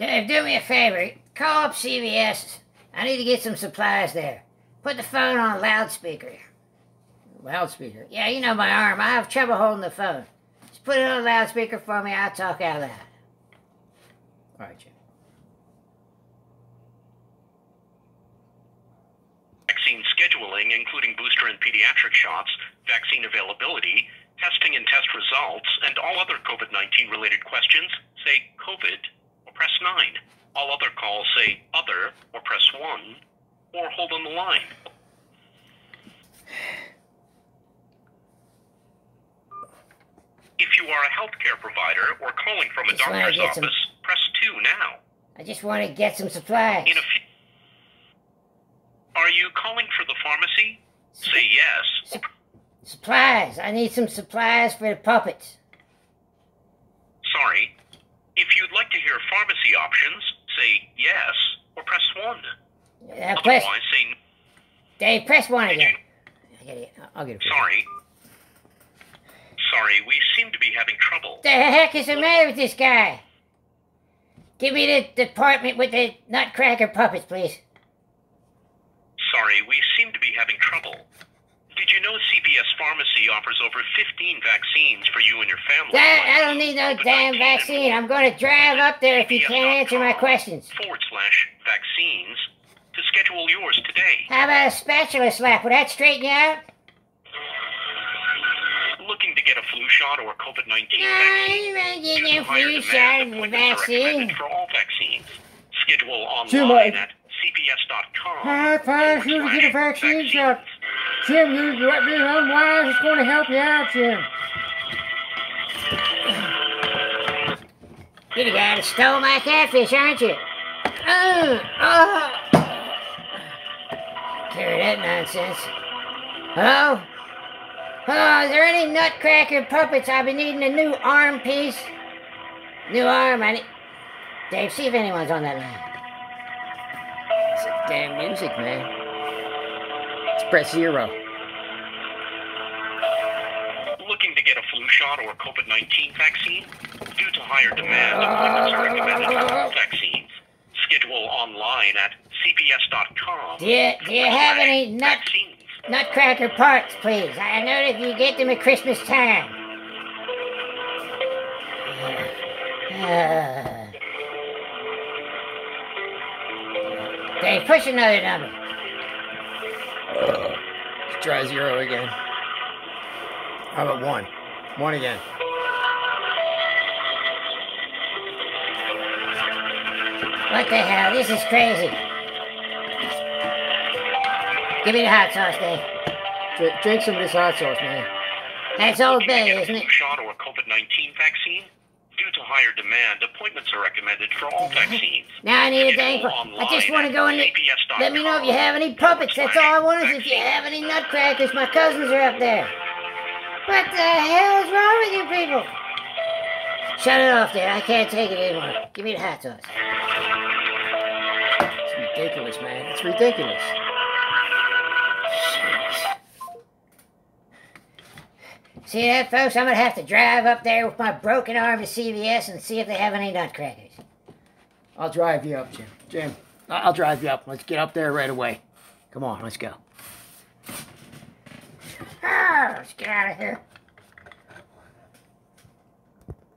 Dave, do me a favor. Call up CVS. I need to get some supplies there. Put the phone on loudspeaker. Loudspeaker. Yeah, you know my arm. I have trouble holding the phone. Just put it on loudspeaker for me. I'll talk out loud. All right, Jim. Vaccine scheduling, including booster and pediatric shots, vaccine availability, testing and test results, and all other COVID 19 related questions, say COVID or press 9. All other calls say other or press 1 or hold on the line. If you are a healthcare provider or calling from a doctor's get some- office, press 2 now. I just want to get some supplies. In a few. Are you calling for the pharmacy? Say yes. Sup- supplies. I need some supplies for the puppets. Sorry. If you'd hear pharmacy options, say yes or press 1. Uh, press, Otherwise, say Dave, press one again. I get it. I'll get it. sorry. Sorry, we seem to be having trouble. The heck is the matter with this guy? Give me the department with the nutcracker puppets, please. Sorry, we seem to be having trouble. Did you know CVS Pharmacy offers over 15 vaccines for you and your family? That, I don't need no damn vaccine. I'm going to drive up there if you can't answer my questions. Forward slash vaccines to schedule yours today. How about a spatula slap? Will that straighten you out? Looking to get a flu shot or COVID 19 No, vaccine? you ain't Due a higher flu shot and a appointments are vaccine. for all vaccines. Schedule online at cvs.com. High five, you to get a vaccine shot. Jim, you're know why it's going to help you out, Jim. You're the guy that stole my catfish, aren't you? Oh, oh. Carry that nonsense. Hello? Hello, is there any nutcracker puppets? I've been needing a new arm piece. New arm, I need... Dave, see if anyone's on that line. It's a damn music, man. Press zero. Looking to get a flu shot or COVID 19 vaccine? Due to higher demand, appointments are recommended for all vaccines. Schedule online at cvs.com. Do you, do you have any nut, vaccines? nutcracker parts, please? I know that you get them at Christmas time. Uh, Dave, push another number. Let's try zero again. How about one? One again. What the hell? This is crazy. Give me the hot sauce, Dave. Drink, drink some of this hot sauce, man. That's Old Looking Bay, isn't it? shot or COVID 19 vaccine? Higher demand, appointments are recommended for all vaccines. Now I need a dang. I just want to go in. Let me know if you have any puppets. That's all I want is if you have any nutcrackers. My cousins are up there. What the hell is wrong with you people? Shut it off there. I can't take it anymore. Give me the hot sauce. It's ridiculous, man. It's ridiculous. See that, folks? I'm gonna have to drive up there with my broken arm to CVS and see if they have any nutcrackers. I'll drive you up, Jim. Jim, I'll drive you up. Let's get up there right away. Come on, let's go. Ah, let's get out of here.